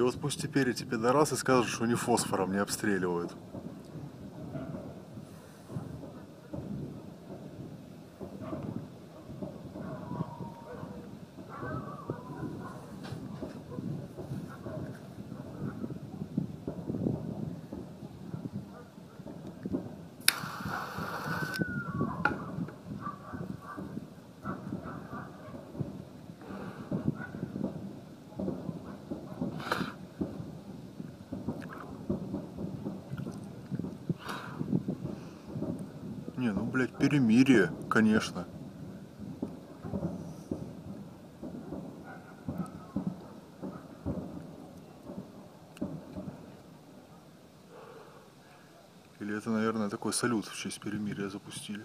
вот пусть теперь эти пидорасы скажут, что они фосфором не обстреливают. Не, ну, блядь, перемирие, конечно. Или это, наверное, такой салют в честь перемирия запустили.